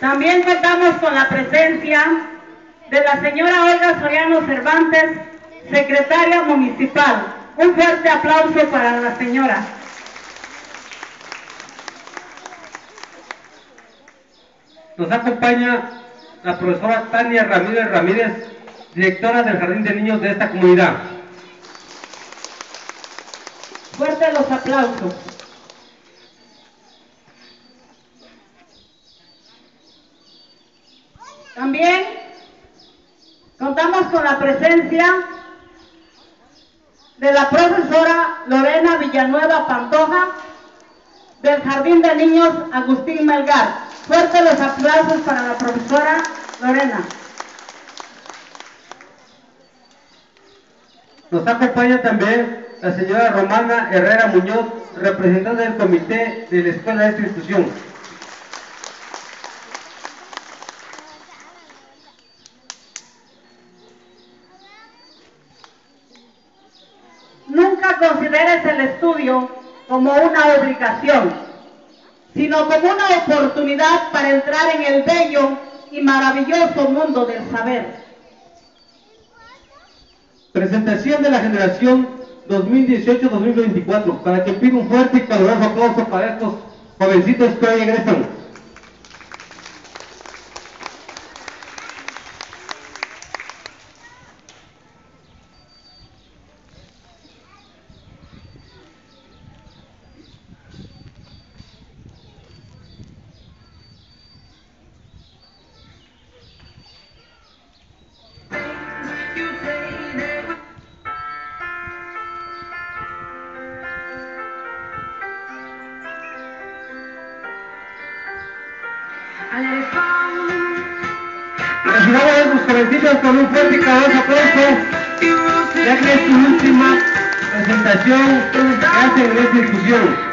También contamos con la presencia de la señora Olga Soriano Cervantes, secretaria municipal. Un fuerte aplauso para la señora. Nos acompaña la profesora Tania Ramírez Ramírez, directora del Jardín de Niños de esta comunidad. Fuerte los aplausos. También contamos con la presencia de la profesora Lorena Villanueva Pantoja del Jardín de Niños Agustín Melgar. Fuerte los aplausos para la profesora Lorena. Nos acompaña también la señora Romana Herrera Muñoz, representante del comité de la escuela de institución. como una obligación, sino como una oportunidad para entrar en el bello y maravilloso mundo del saber. Presentación de la generación 2018-2024, para que pida un fuerte y caluroso aplauso para estos jovencitos que hoy egresan. con un fuerte y ya que es su última presentación hace en esta institución.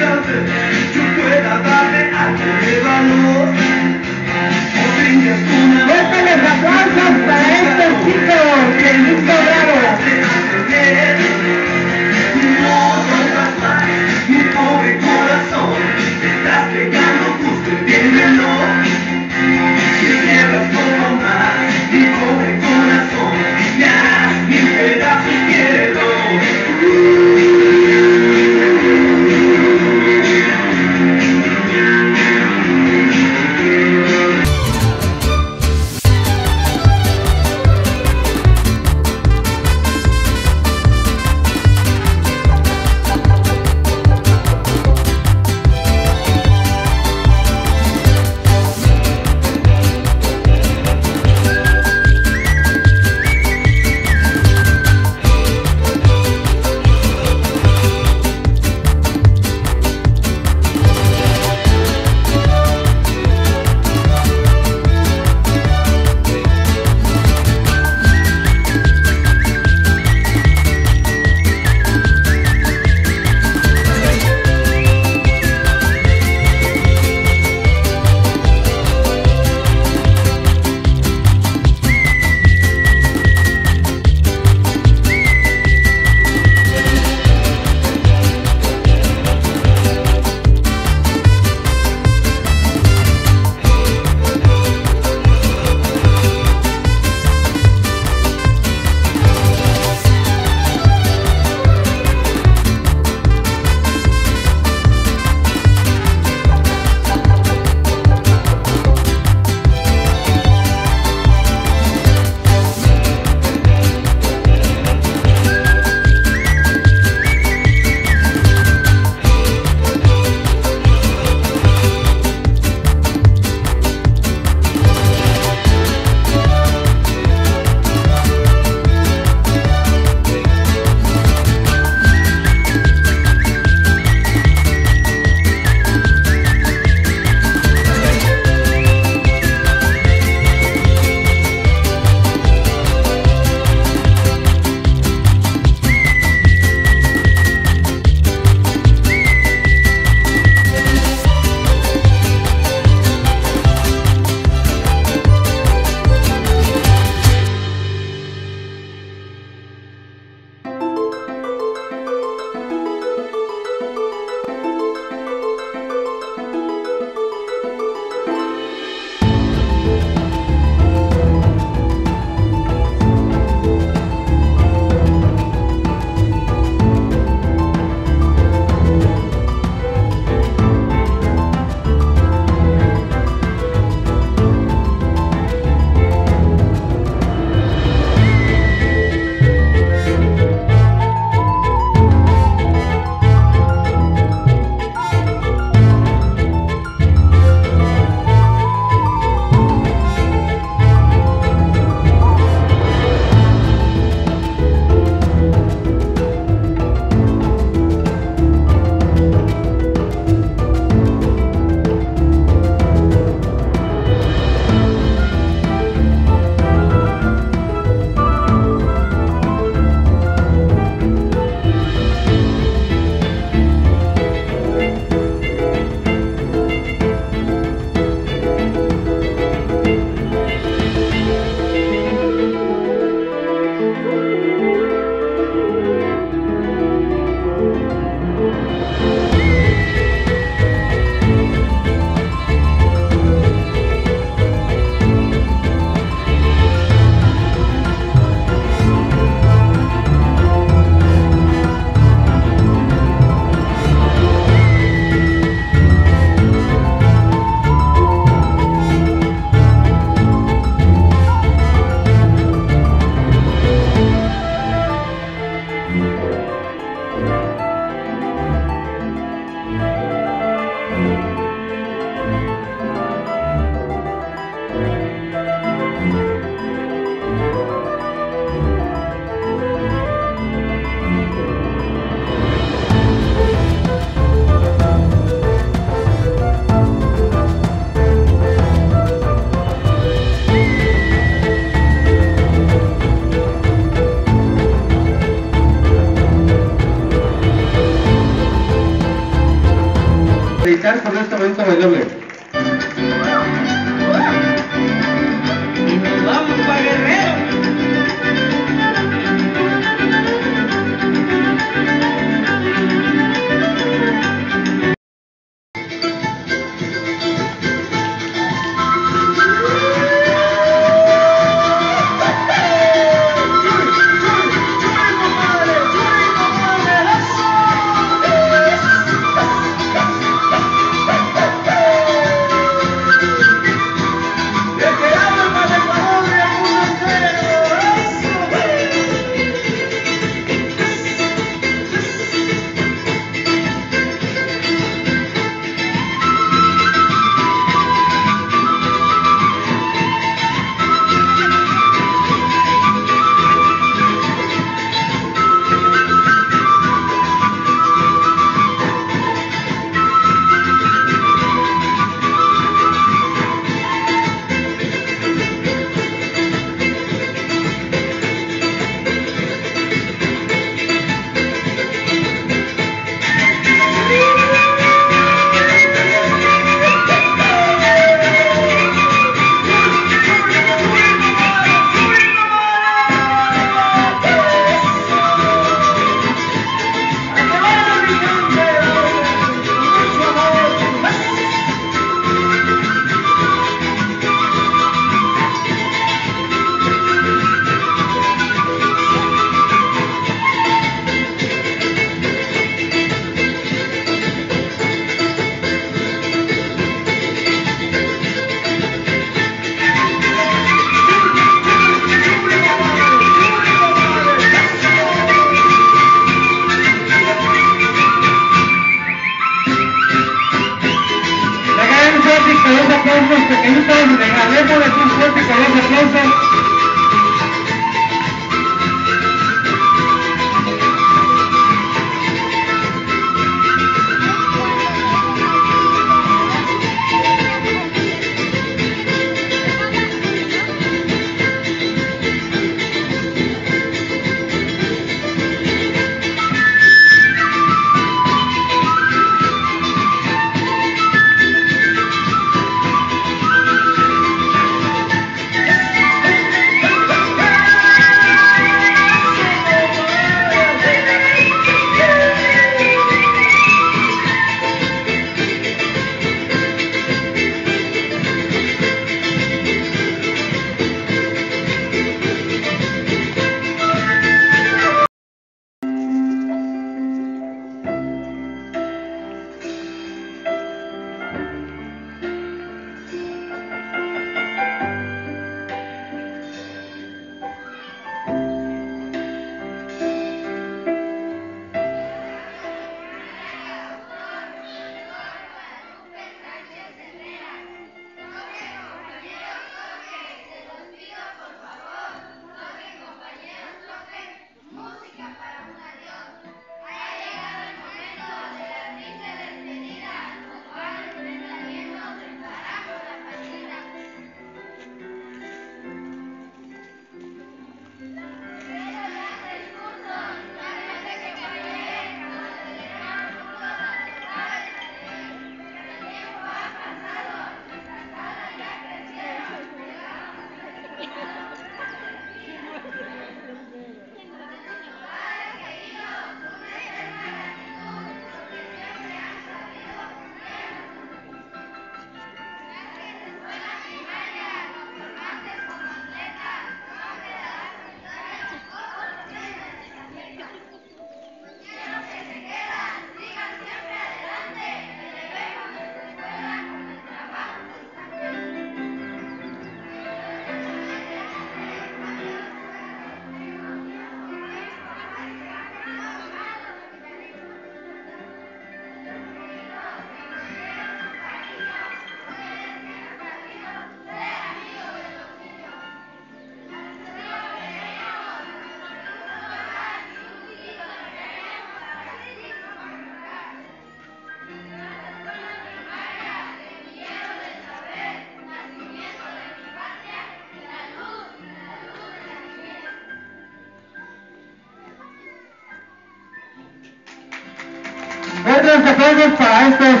estos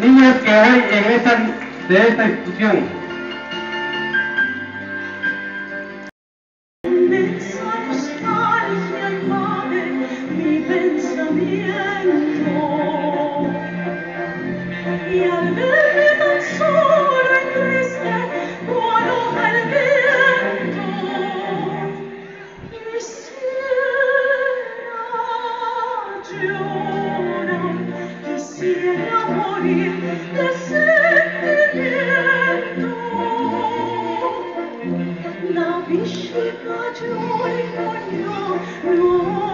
niños que hoy egresan de esta institución. 一个追赶着我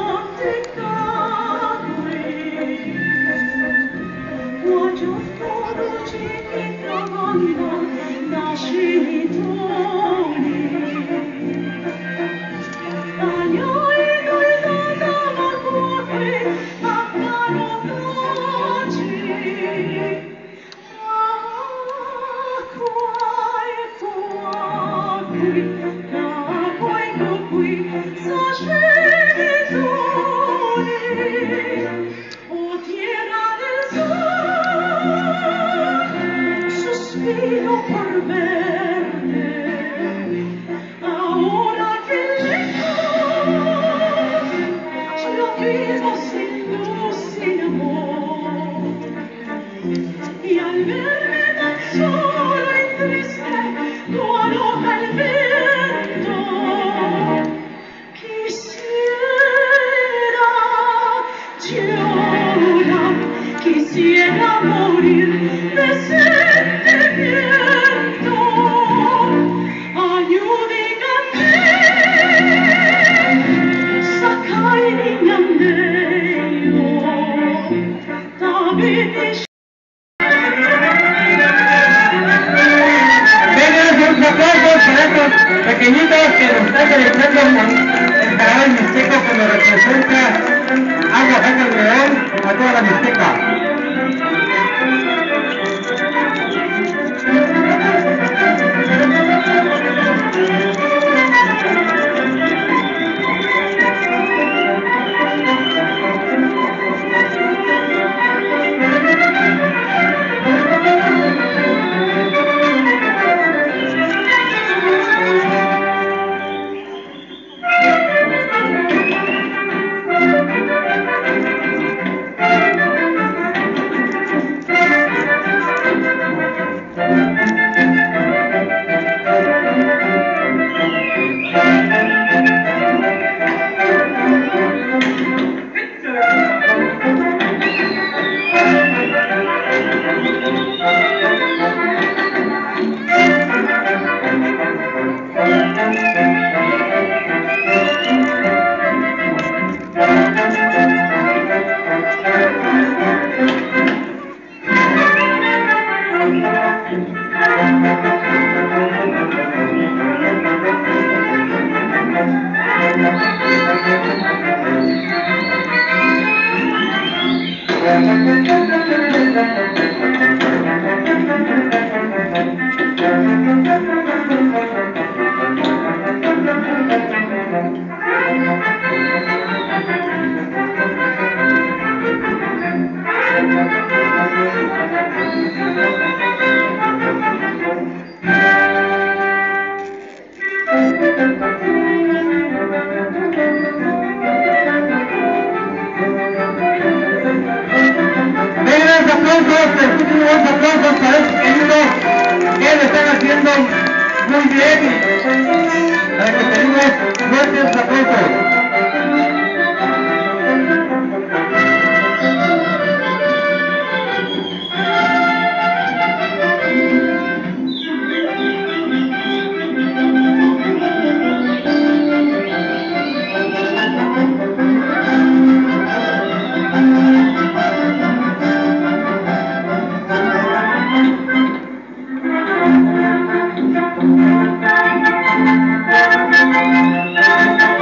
Thank you.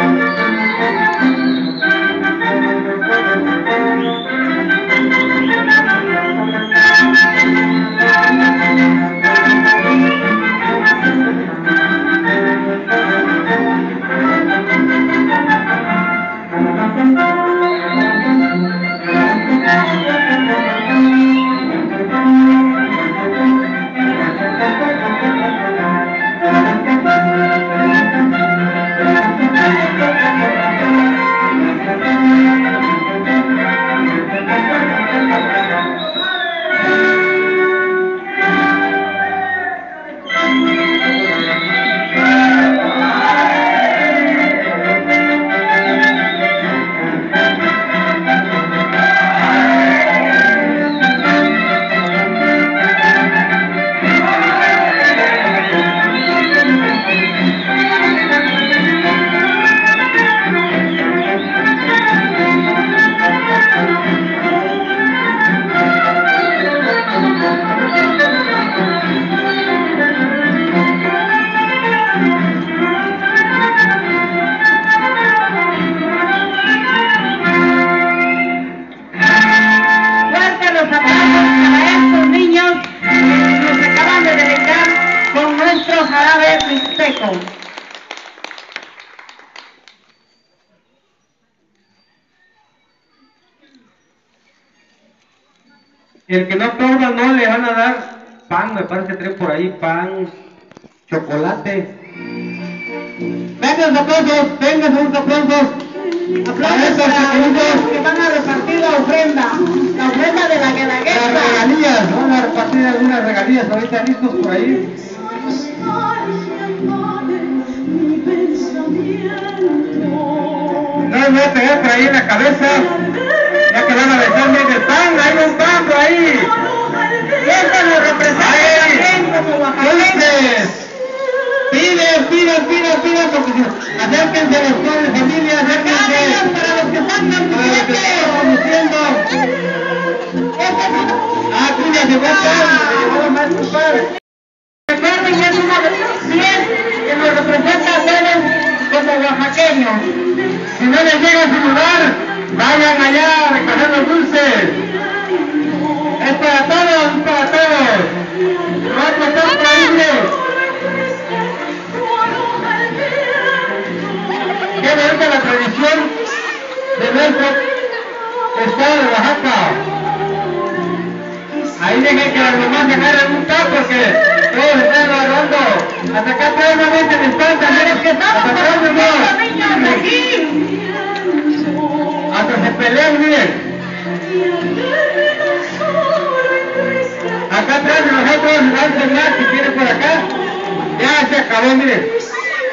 Me parece que traen por ahí pan, chocolate. Vengan aplausos, vengan los aplausos. Aplausos los que van a repartir la ofrenda, la ofrenda de la Las guelaguetza. regalías, van a repartir algunas regalías ahorita listos por ahí. No les voy a pegar por ahí en la cabeza, ya que van a besar bien el pan, hay un pan por ahí. Y esto oaxaqueños. Piden, piden, piden, piden, porque acérquense los padres de familia, acérquense. Para los que conduciendo. Ah, llevó el maestro padre. Recuerden que es una bien que nos representa a todos como oaxaqueños. Si no les llega a su lugar, vayan allá a recoger los dulces. Es para todos, es para todos. Que estar traíble. Qué bonita la tradición de nuestro estado de Oaxaca. Ahí dejen que las mamás se agarren un tapo porque todos están agarrando. Hasta acá no meten el pan también. Que estamos aquí. Hasta se pelean, miren. Atrás de nosotros, lance más si quieren por acá. Ya se acabó, miren.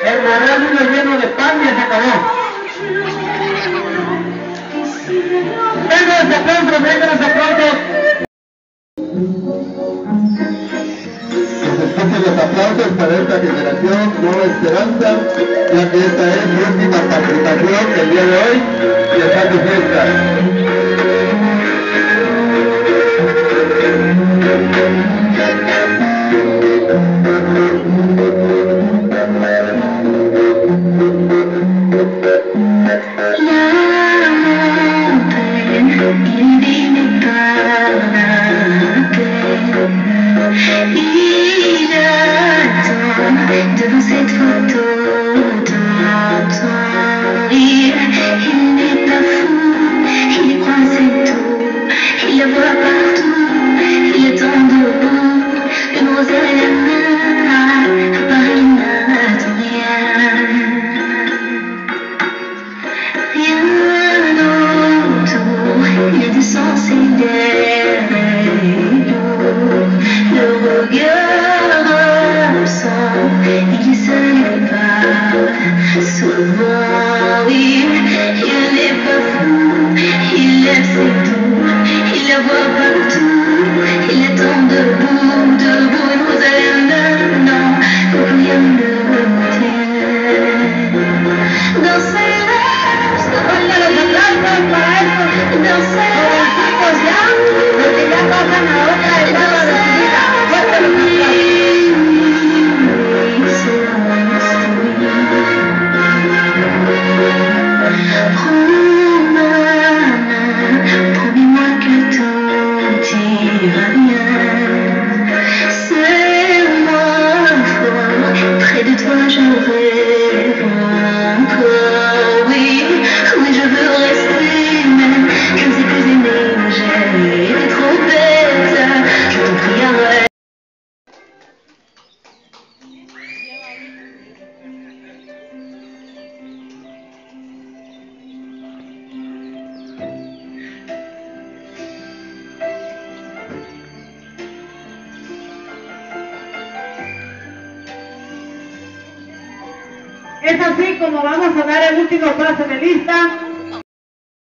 El morral uno lleno de pan ya se acabó. Vengan los aplausos, vengan los aplausos. Escuchen los aplausos para esta generación Nueva Esperanza, ya que esta es su última participación del día de hoy de Santo Fiesta. Devant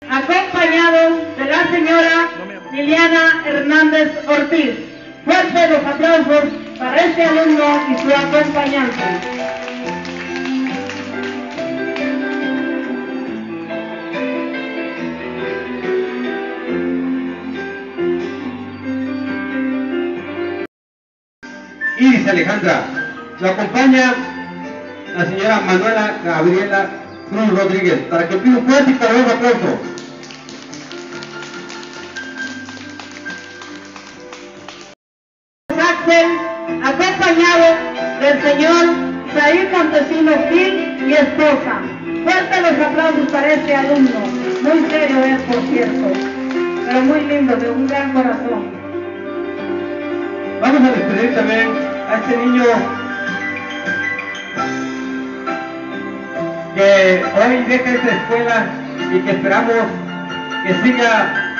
acompañado de la señora Liliana Hernández Ortiz. Fuerte los aplausos para este alumno y su acompañante. Iris Alejandra. Lo acompaña la señora Manuela Gabriela Cruz Rodríguez. Para que pido un fuerte y caluroso aplauso. Axel, acompañado del señor Said Montesinos Gil y esposa. Fuerte los aplausos para este alumno. Muy serio es, por cierto, pero muy lindo, de un gran corazón. Vamos a despedir también a este niño que hoy deja esta escuela y que esperamos que siga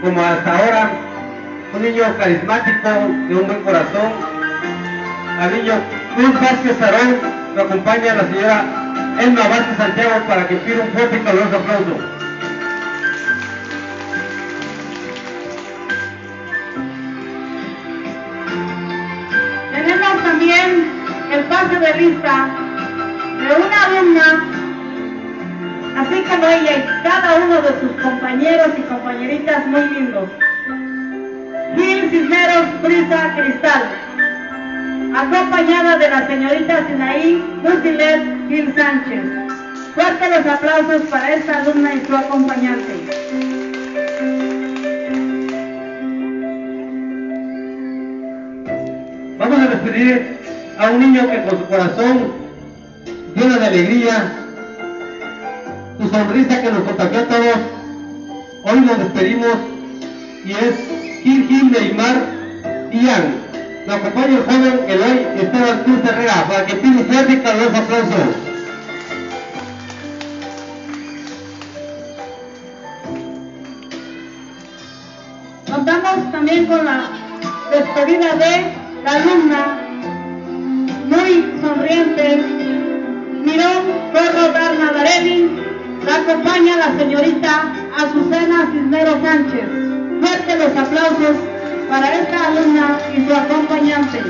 como hasta ahora, un niño carismático, de un buen corazón. Al niño Cruz Vázquez Sarón lo acompaña la señora Elma Vázquez Santiago para que pida un fuerte y caluroso aplauso. Tenemos también el pase de lista de una alumna, así como ella y cada uno de sus compañeros y compañeritas muy lindos. Gil Cisneros Brisa Cristal, acompañada de la señorita Sinaí Lucilet Gil Sánchez. Fuerte los aplausos para esta alumna y su acompañante. Vamos a despedir a un niño que con su corazón lleno de alegría, su sonrisa que nos contagió a todos, hoy nos despedimos y es Gil Gil Neymar Ian. Nos acompaña el joven Eloy Esteban Cruz Herrera para que pida un fuerte caluroso aplauso. Contamos también con la despedida de la alumna muy sonriente, Mirón Corro Darnadarelli, la acompaña la señorita Azucena Cisneros Sánchez. Fuerte los aplausos para esta alumna y su acompañante.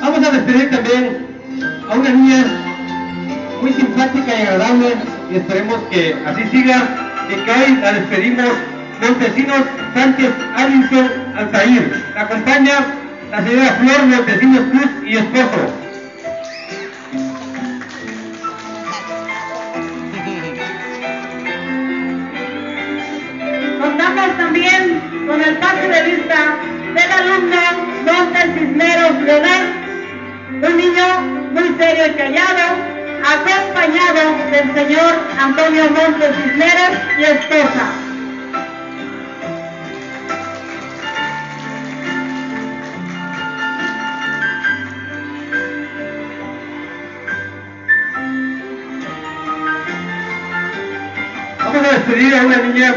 Vamos a despedir también a una niña muy simpática y agradable y esperemos que así siga que hoy la despedimos Montesinos Sánchez Alison Altair. La acompaña la señora Flor Montesinos Cruz y esposo. Contamos también con el pase de vista del alumno Montes Cisneros Leonel, un niño muy serio y callado, acompañado del señor Antonio Montes Cisneros y esposa. Vamos a despedir a una niña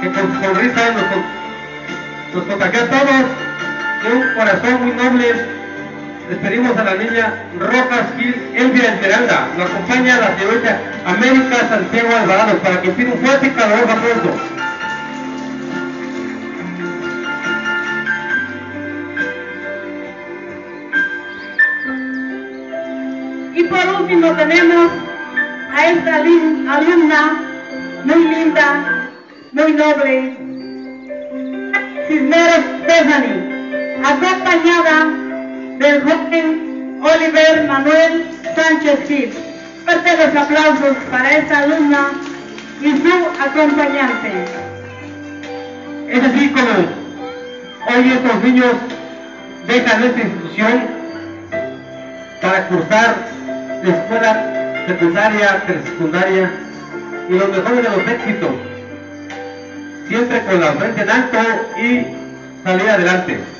que con su sonrisa nos, nos contagió a todos de un corazón muy noble. Despedimos a la niña Rojas Gil Elvia Esmeralda. Nos acompaña la señorita América Santiago Alvarado para que pida un fuerte y caluroso aplauso. Y por último tenemos a esta alumna muy linda, muy noble, Cisneros Stephanie, acompañada del joven Oliver Manuel Sánchez Gil. Fuerte los aplausos para esta alumna y su acompañante. Es así como hoy estos niños dejan esta institución para cursar la escuela secundaria, secundaria y los mejores de los éxitos, siempre con la frente en alto y salir adelante.